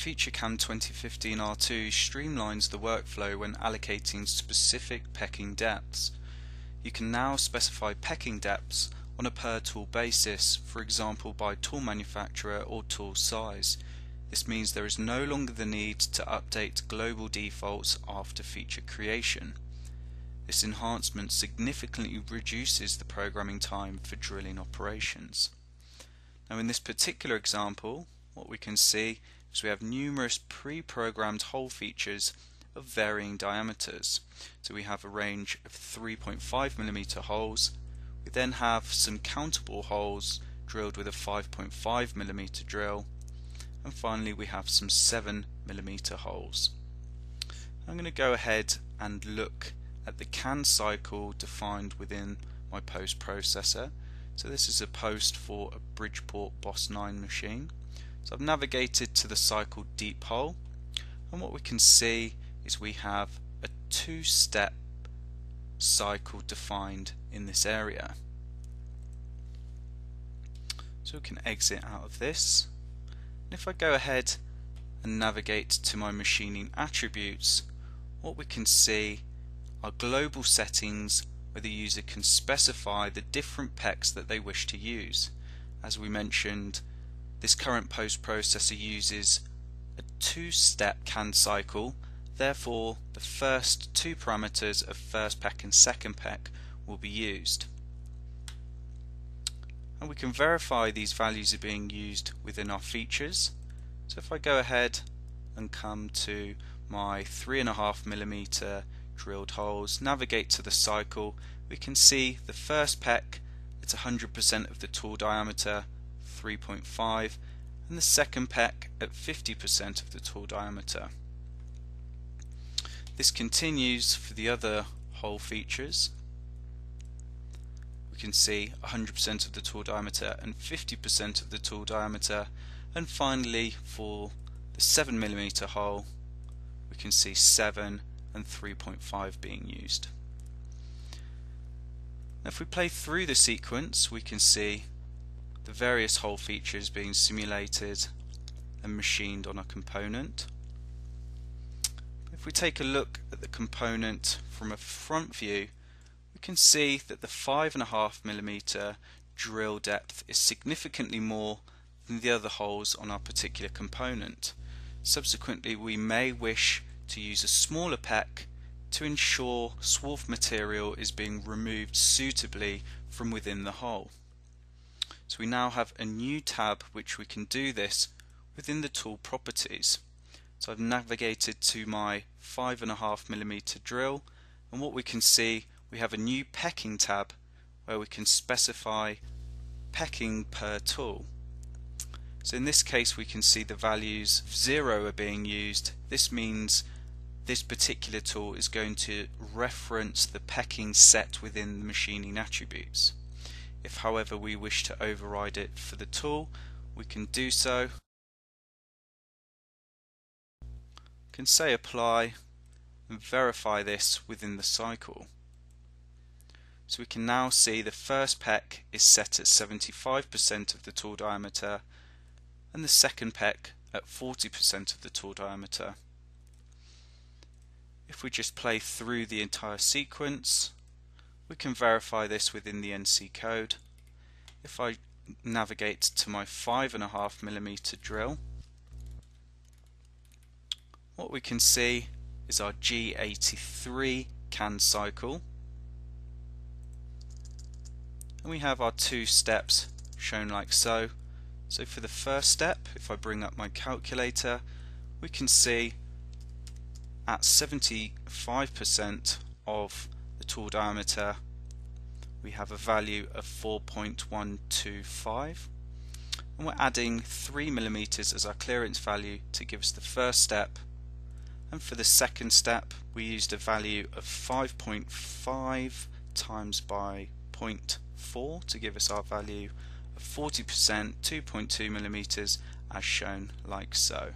FeatureCAM 2015 R2 streamlines the workflow when allocating specific pecking depths. You can now specify pecking depths on a per tool basis, for example by tool manufacturer or tool size. This means there is no longer the need to update global defaults after feature creation. This enhancement significantly reduces the programming time for drilling operations. Now in this particular example, what we can see is we have numerous pre-programmed hole features of varying diameters. So we have a range of 3.5 millimeter holes. We then have some countable holes drilled with a 5.5 millimeter drill. And finally we have some 7 millimeter holes. I'm going to go ahead and look at the CAN cycle defined within my post processor. So this is a post for a Bridgeport Boss 9 machine. So I've navigated to the cycle deep hole and what we can see is we have a two-step cycle defined in this area. So we can exit out of this. And if I go ahead and navigate to my machining attributes, what we can see are global settings where the user can specify the different pecks that they wish to use. As we mentioned, this current post processor uses a two-step CAN cycle therefore the first two parameters of first peck and second peck will be used. And we can verify these values are being used within our features. So if I go ahead and come to my 3.5 millimeter drilled holes, navigate to the cycle, we can see the first peck it's 100% of the tool diameter 3.5 and the second peck at 50% of the tool diameter. This continues for the other hole features. We can see 100% of the tool diameter and 50% of the tool diameter and finally for the 7mm hole we can see 7 and 3.5 being used. Now if we play through the sequence we can see the various hole features being simulated and machined on a component. If we take a look at the component from a front view we can see that the 5.5mm drill depth is significantly more than the other holes on our particular component. Subsequently we may wish to use a smaller peck to ensure swarf material is being removed suitably from within the hole. So we now have a new tab which we can do this within the tool properties. So I've navigated to my 5.5mm drill and what we can see we have a new pecking tab where we can specify pecking per tool. So in this case we can see the values 0 are being used. This means this particular tool is going to reference the pecking set within the machining attributes. If however we wish to override it for the tool, we can do so. can say apply and verify this within the cycle. So we can now see the first peck is set at 75% of the tool diameter and the second peck at 40% of the tool diameter. If we just play through the entire sequence we can verify this within the NC code. If I navigate to my 5.5mm drill, what we can see is our G83 CAN cycle. And we have our two steps shown like so. So for the first step, if I bring up my calculator, we can see at 75% of tool diameter we have a value of 4.125 and we're adding 3 millimeters as our clearance value to give us the first step and for the second step we used a value of 5.5 times by 0.4 to give us our value of 40% 2.2 millimeters as shown like so.